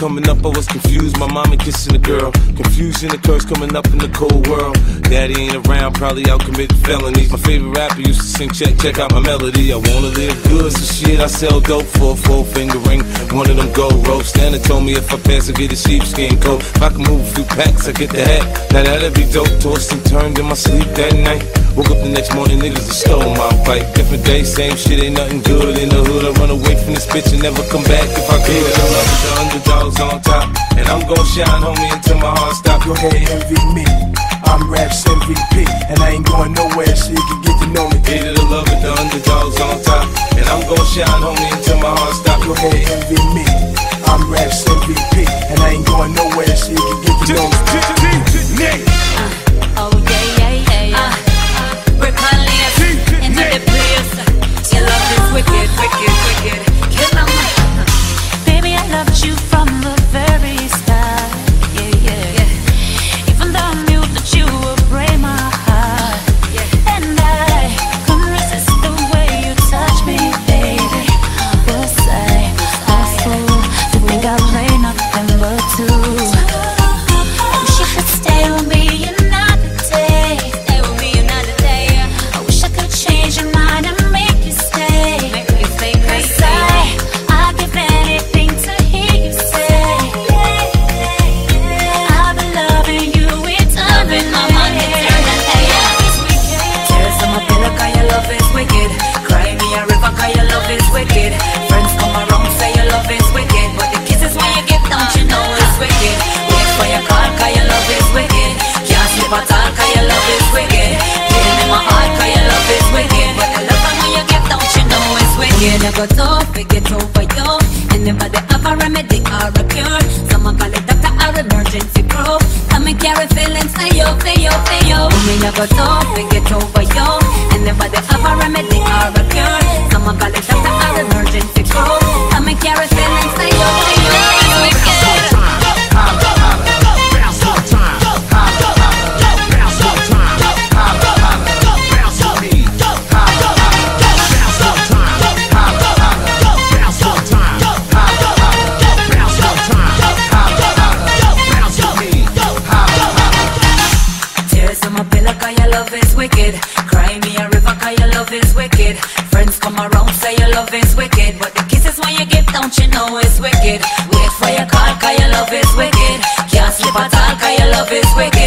coming up, I was confused. My mama kissing a girl. Confusion occurs coming up in the cold world. Daddy ain't around, probably out committing felonies. My favorite rapper used to sing, check, check out my melody. I wanna live good, so shit, I sell dope for a four finger ring. One of them gold ropes. Nana told me if I pass, I get a sheepskin coat. If I can move a few packs, I get the hat. Now that'd be dope. Tossed and turned in my sleep that night. Woke up the next morning, niggas stole my bike. Different day, same shit, ain't nothing good in the hood. I run away from this bitch and never come back if I could. Gon' shine, homie, until my heart stop. Go ahead, envy me. I'm Raps MVP, and I ain't going nowhere, so you can get to know me. Hated to love it, the underdogs on top. And I'm gon' shine, homie, until my heart stop. Go ahead, envy me. It get over you. Anybody have a remedy or a cure? Someone call it doctor or emergency crew. Come and carry feelings for you, for you, for you. Me I got tough, it get over you. Anybody have a wicked. Cry me a river 'cause your love is wicked. Friends come around say your love is wicked, but the kisses when you give, don't you know it's wicked? Wait for your call 'cause your love is wicked. Can't sleep at all 'cause your love is wicked.